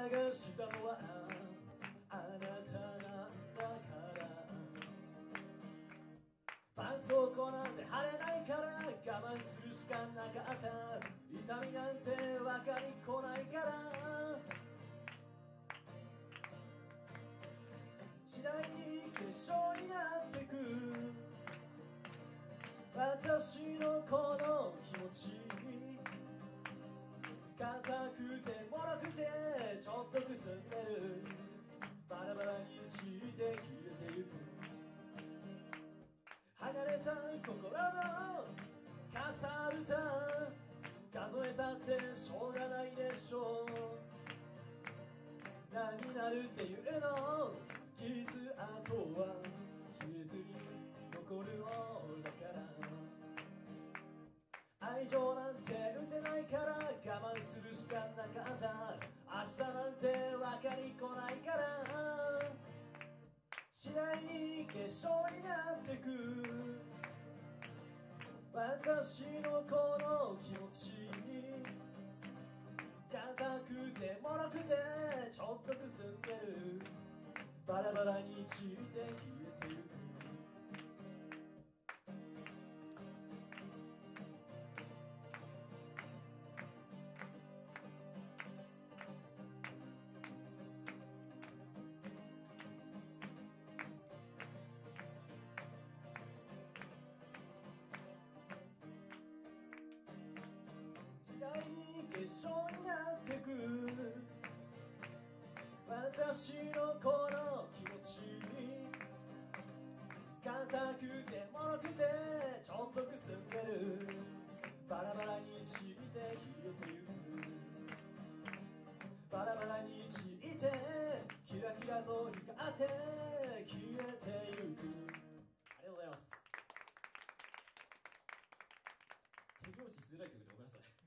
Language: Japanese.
探したのはあなたなんだから。絆創膏なんて腫れないから我慢するしかなかった。痛みなんて分かりこないから。次第に結晶になってく。私のこの気持ち硬くてもろくてちょっとくすんでる。バラバラに散って消えてゆく離れた心のかさぶた数えたってしょうがないでしょう何になる。っていうの愛情なんて打てないから我慢するしかなかった。明日なんて分かりこないから。次第に結晶になってく。私のこの気持ちに硬くてもろくてちょっとくすんでる。バラバラに散って消私のこの気持ち硬くてもろくてちょっとくすんでる。バラバラに散って消えてゆく。バラバラに散ってキラキラと光って消えてゆく。ありがとうございます。手拍子しづらい曲でごめんなさい。